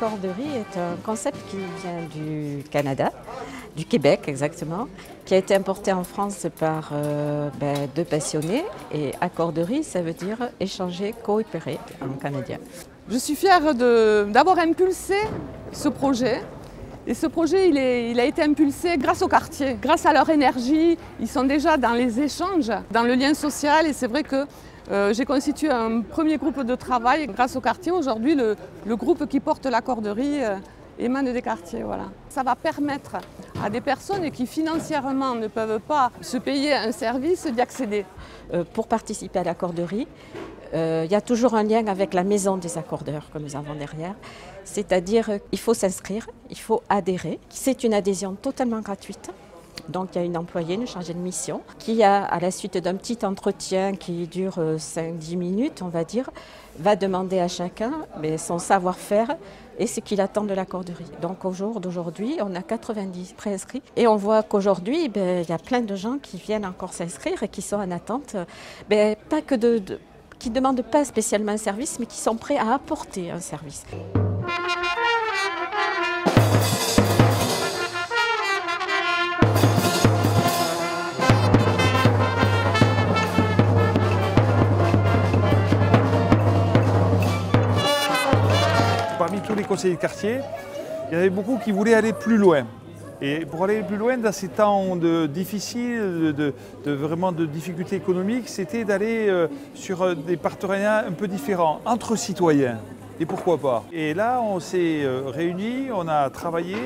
l'accorderie est un concept qui vient du Canada, du Québec exactement, qui a été importé en France par euh, ben, deux passionnés. Et accorderie, ça veut dire échanger, coopérer en canadien. Je suis fière d'avoir impulsé ce projet. Et ce projet, il, a été impulsé grâce au quartier, grâce à leur énergie. Ils sont déjà dans les échanges, dans le lien social. Et c'est vrai que euh, j'ai constitué un premier groupe de travail grâce au quartier. Aujourd'hui, le, groupe qui porte la corderie euh, émane des quartiers. Voilà. Ça va permettre à des personnes qui financièrement ne peuvent pas se payer un service d'y accéder. Euh, pour participer à la corderie, il y a toujours un lien avec la maison des accordeurs que nous avons derrière. C'est-à-dire qu'il faut s'inscrire, il faut adhérer. C'est une adhésion totalement gratuite. Donc il y a une employée, une chargée de mission, qui a, à la suite d'un petit entretien qui dure 5-10 euh, minutes, on va dire, va demander à chacun son savoir-faire et ce qu'il attend de la corderie. Donc au jour d'aujourd'hui, on a 90 préinscrits et on voit qu'aujourd'hui, ben, il y a plein de gens qui viennent encore s'inscrire et qui sont en attente, ben, pas que de, qui ne demandent pas spécialement un service, mais qui sont prêts à apporter un service. tous les conseillers de quartier, il y en avait beaucoup qui voulaient aller plus loin. Et pour aller plus loin dans ces temps de difficiles, de, vraiment de difficultés économiques, c'était d'aller euh, sur euh, des partenariats un peu différents entre citoyens et pourquoi pas? Et là, on s'est euh, réunis, on a travaillé,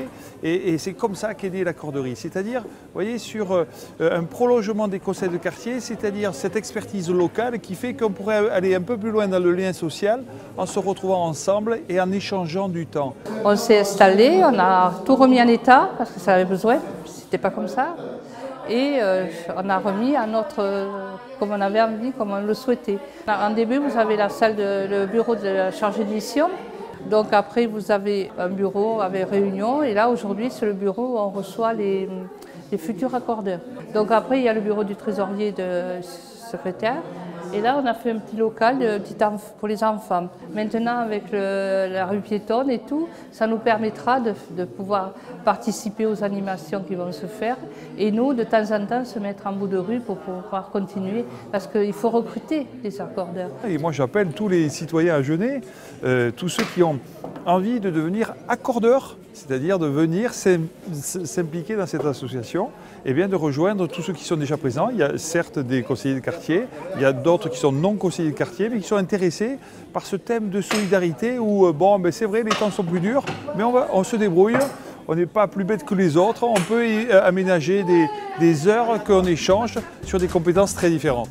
et, c'est comme ça qu'est née la corderie. C'est-à-dire, vous voyez, sur euh, un prolongement des conseils de quartier, c'est-à-dire cette expertise locale qui fait qu'on pourrait aller un peu plus loin dans le lien social en se retrouvant ensemble et en échangeant du temps. On s'est installé, on a tout remis en état parce que ça avait besoin, c'était pas comme ça et euh, on a remis à notre, comme on avait envie, comme on le souhaitait. En début, vous avez la salle, de, le bureau de la chargée de mission. Donc après, vous avez un bureau avec réunion. Et là, aujourd'hui, c'est le bureau où on reçoit les, les futurs accordeurs. Donc après, il y a le bureau du trésorier de secrétaire. Et là, on a fait un petit local pour les enfants. Maintenant, avec la rue piétonne et tout, ça nous permettra de, pouvoir participer aux animations qui vont se faire. Et nous, de temps en temps, se mettre en bout de rue pour pouvoir continuer. Parce qu'il faut recruter des accordeurs. Et moi, j'appelle tous les citoyens à Genève, euh, tous ceux qui ont envie de devenir accordeurs, c'est-à-dire de venir s'impliquer dans cette association et bien de rejoindre tous ceux qui sont déjà présents. Il y a certes des conseillers de quartier, il y a d'autres qui sont non conseillers de quartier, mais qui sont intéressés par ce thème de solidarité où, euh, bon, ben c'est vrai, les temps sont plus durs, mais on, se débrouille, on n'est pas plus bête que les autres, on peut euh, aménager des heures qu'on échange sur des compétences très différentes.